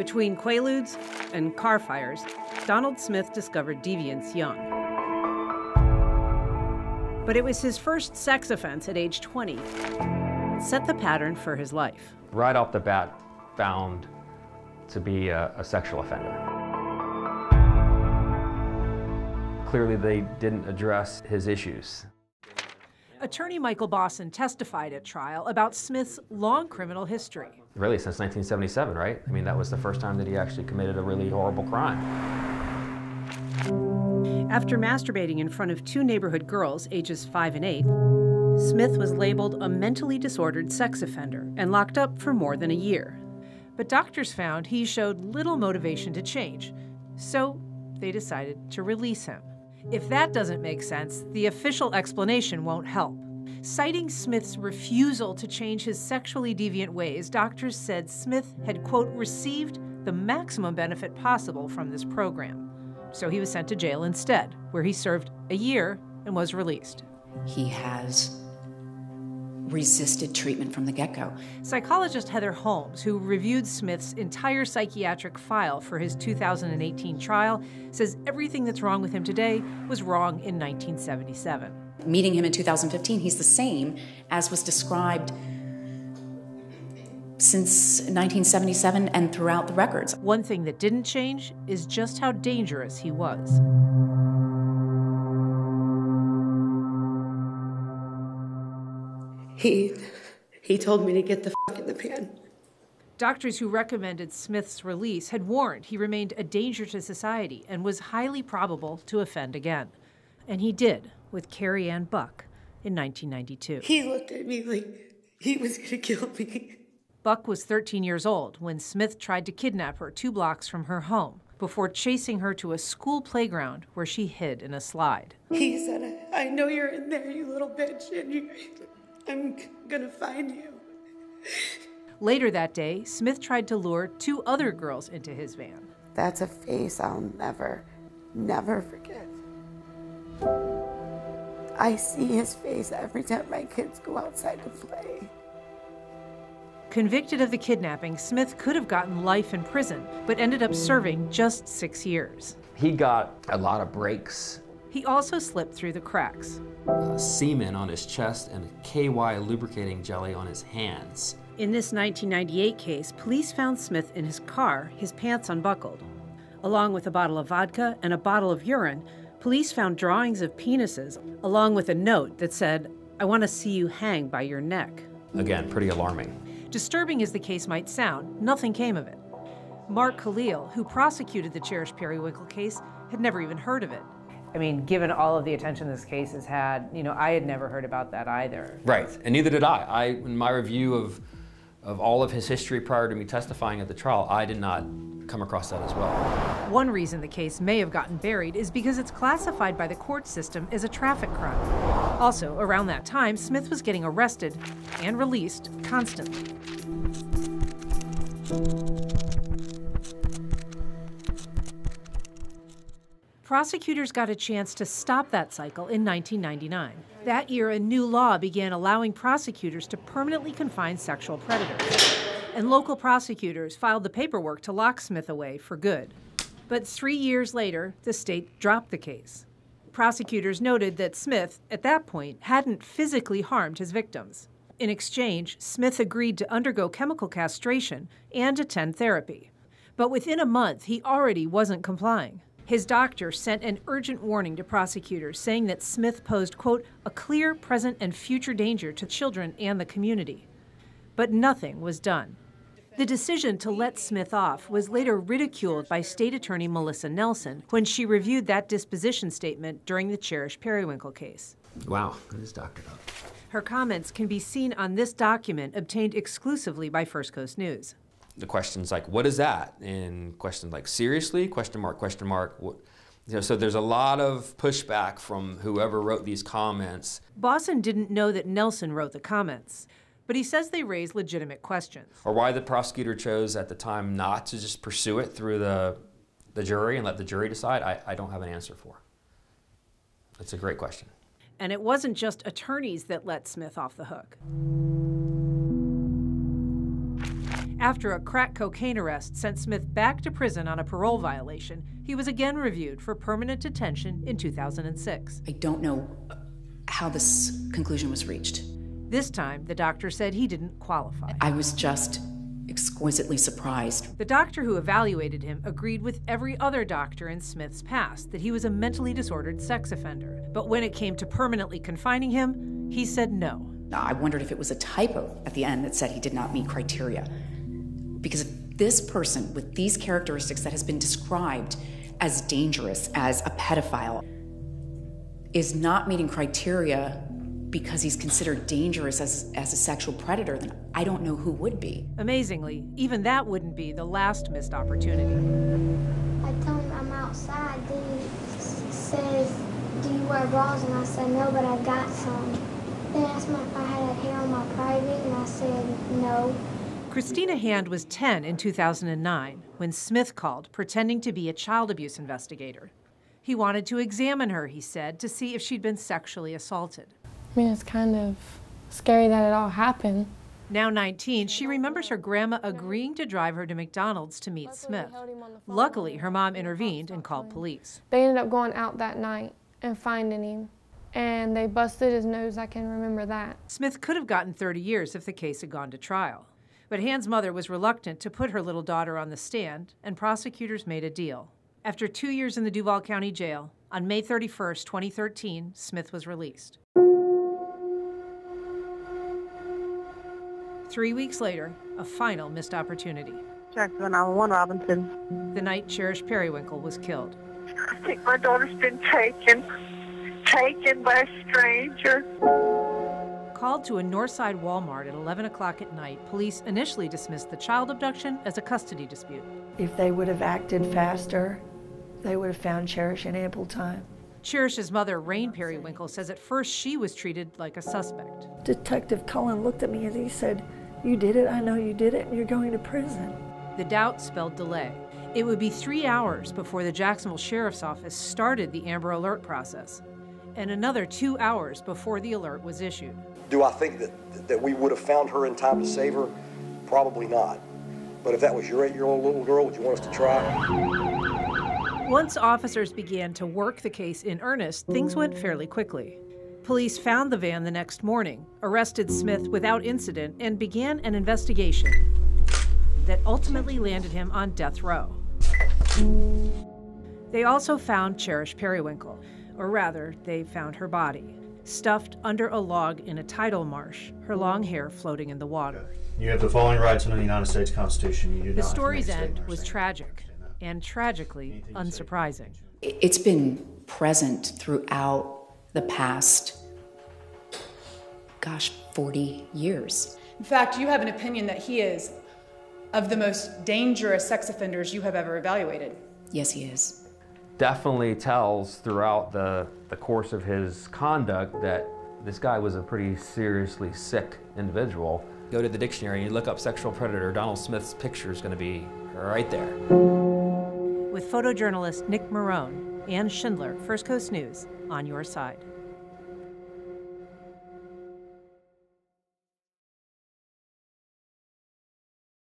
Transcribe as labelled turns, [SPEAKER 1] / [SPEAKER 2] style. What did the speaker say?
[SPEAKER 1] Between quaaludes and car fires, Donald Smith discovered deviance young. But it was his first sex offense at age 20 set the pattern for his life.
[SPEAKER 2] Right off the bat, found to be a, a sexual offender. Clearly, they didn't address his issues.
[SPEAKER 1] Attorney Michael Bosson testified at trial about Smith's long criminal history.
[SPEAKER 2] Really, since 1977, right? I mean, that was the first time that he actually committed a really horrible crime.
[SPEAKER 1] After masturbating in front of two neighborhood girls, ages 5 and 8, Smith was labeled a mentally disordered sex offender and locked up for more than a year. But doctors found he showed little motivation to change, so they decided to release him. If that doesn't make sense, the official explanation won't help. Citing Smith's refusal to change his sexually deviant ways, doctors said Smith had, quote, received the maximum benefit possible from this program. So he was sent to jail instead, where he served a year and was released.
[SPEAKER 3] He has resisted treatment from the get go.
[SPEAKER 1] Psychologist Heather Holmes, who reviewed Smith's entire psychiatric file for his 2018 trial, says everything that's wrong with him today was wrong in 1977.
[SPEAKER 3] Meeting him in 2015, he's the same as was described since 1977 and throughout the records.
[SPEAKER 1] One thing that didn't change is just how dangerous he was.
[SPEAKER 4] He he told me to get the fuck in the pan.
[SPEAKER 1] Doctors who recommended Smith's release had warned he remained a danger to society and was highly probable to offend again. And he did with Carrie Ann Buck in 1992.
[SPEAKER 4] He looked at me like he was going to kill me.
[SPEAKER 1] Buck was 13 years old when Smith tried to kidnap her two blocks from her home before chasing her to a school playground where she hid in a slide.
[SPEAKER 4] He said, I know you're in there, you little bitch, and you, I'm going to find you.
[SPEAKER 1] Later that day, Smith tried to lure two other girls into his van.
[SPEAKER 4] That's a face I'll never, never forget. I see his face every time my kids go outside to play.
[SPEAKER 1] Convicted of the kidnapping, Smith could have gotten life in prison, but ended up serving just six years.
[SPEAKER 2] He got a lot of breaks.
[SPEAKER 1] He also slipped through the cracks.
[SPEAKER 2] Uh, semen on his chest and KY lubricating jelly on his hands.
[SPEAKER 1] In this 1998 case, police found Smith in his car, his pants unbuckled. Along with a bottle of vodka and a bottle of urine, police found drawings of penises, along with a note that said, I want to see you hang by your neck.
[SPEAKER 2] Again, pretty alarming.
[SPEAKER 1] Disturbing as the case might sound, nothing came of it. Mark Caliel, who prosecuted the Cherish Perrywinkle case, had never even heard of it.
[SPEAKER 5] I mean, given all of the attention this case has had, you know, I had never heard about that either.
[SPEAKER 2] Right, and neither did I. I, in my review of, of all of his history prior to me testifying at the trial, I did not come across that as well.
[SPEAKER 1] One reason the case may have gotten buried is because it's classified by the court system as a traffic crime. Also, around that time, Smith was getting arrested and released constantly. Prosecutors got a chance to stop that cycle in 1999. That year, a new law began allowing prosecutors to permanently confine sexual predators. And local prosecutors filed the paperwork to lock Smith away for good. But three years later, the state dropped the case. Prosecutors noted that Smith, at that point, hadn't physically harmed his victims. In exchange, Smith agreed to undergo chemical castration and attend therapy. But within a month, he already wasn't complying. His doctor sent an urgent warning to prosecutors saying that Smith posed, quote, a clear present and future danger to children and the community. But nothing was done. The decision to let Smith off was later ridiculed by State Attorney Melissa Nelson when she reviewed that disposition statement during the Cherish Perrywinkle case.
[SPEAKER 2] Wow, that is doctored up.
[SPEAKER 1] Her comments can be seen on this document obtained exclusively by First Coast News
[SPEAKER 2] the questions like, what is that? And questions like, seriously? Question mark, question mark. What? You know, so there's a lot of pushback from whoever wrote these comments.
[SPEAKER 1] Boston didn't know that Nelson wrote the comments, but he says they raise legitimate questions.
[SPEAKER 2] Or why the prosecutor chose at the time not to just pursue it through the, the jury and let the jury decide, I, I don't have an answer for. That's a great question.
[SPEAKER 1] And it wasn't just attorneys that let Smith off the hook. After a crack cocaine arrest sent Smith back to prison on a parole violation, he was again reviewed for permanent detention in 2006.
[SPEAKER 3] I don't know how this conclusion was reached.
[SPEAKER 1] This time, the doctor said he didn't qualify.
[SPEAKER 3] I was just exquisitely surprised.
[SPEAKER 1] The doctor who evaluated him agreed with every other doctor in Smith's past that he was a mentally disordered sex offender. But when it came to permanently confining him, he said no.
[SPEAKER 3] I wondered if it was a typo at the end that said he did not meet criteria. Because if this person with these characteristics that has been described as dangerous, as a pedophile, is not meeting criteria because he's considered dangerous as, as a sexual predator, then I don't know who would be.
[SPEAKER 1] Amazingly, even that wouldn't be the last missed opportunity.
[SPEAKER 6] I tell him I'm outside. Then he says, Do you wear bras? And I said, No, but I got some. Then he asked me if I had hair on my private, and I said, No.
[SPEAKER 1] Christina Hand was 10 in 2009 when Smith called pretending to be a child abuse investigator. He wanted to examine her, he said, to see if she'd been sexually assaulted.
[SPEAKER 7] I mean, it's kind of scary that it all happened.
[SPEAKER 1] Now 19, she remembers her grandma agreeing to drive her to McDonald's to meet Smith. Luckily, her mom intervened and called police.
[SPEAKER 7] They ended up going out that night and finding him, and they busted his nose. I can remember that.
[SPEAKER 1] Smith could have gotten 30 years if the case had gone to trial. But Hand's mother was reluctant to put her little daughter on the stand, and prosecutors made a deal. After two years in the Duval County Jail, on May 31, 2013, Smith was released. Three weeks later, a final missed opportunity.
[SPEAKER 8] Jackson, I one Robinson.
[SPEAKER 1] The night Cherish Perrywinkle was killed.
[SPEAKER 8] I think my daughter's been taken, taken by a stranger.
[SPEAKER 1] Called to a Northside Walmart at 11 o'clock at night, police initially dismissed the child abduction as a custody dispute.
[SPEAKER 9] If they would have acted faster, they would have found Cherish in ample time.
[SPEAKER 1] Cherish's mother, Rayne Perrywinkle, says at first she was treated like a suspect.
[SPEAKER 9] Detective Cullen looked at me and he said, You did it, I know you did it, and you're going to prison.
[SPEAKER 1] The doubt spelled delay. It would be three hours before the Jacksonville Sheriff's Office started the Amber Alert process, and another two hours before the alert was issued.
[SPEAKER 10] Do I think that, that we would have found her in time to save her? Probably not. But if that was your eight year old little girl, would you want us to try?
[SPEAKER 1] Once officers began to work the case in earnest, things went fairly quickly. Police found the van the next morning, arrested Smith without incident, and began an investigation that ultimately landed him on death row. They also found Cherish Perrywinkle, or rather, they found her body, stuffed under a log in a tidal marsh, her long hair floating in the water.
[SPEAKER 11] You have the following rights under the United States Constitution. You do
[SPEAKER 1] The
[SPEAKER 11] not
[SPEAKER 1] story's end was
[SPEAKER 11] saying-
[SPEAKER 1] tragic, and tragically unsurprising.
[SPEAKER 3] It's been present throughout the past, gosh, 40 years.
[SPEAKER 12] In fact, you have an opinion that he is of the most dangerous sex offenders you have ever evaluated.
[SPEAKER 3] Yes, he is.
[SPEAKER 2] Definitely tells throughout the, the course of his conduct that this guy was a pretty seriously sick individual. Go to the dictionary and you look up sexual predator, Donald Smith's picture is going to be right there.
[SPEAKER 1] With photojournalist Nick Marone, Ann Schindler, First Coast News, on your side.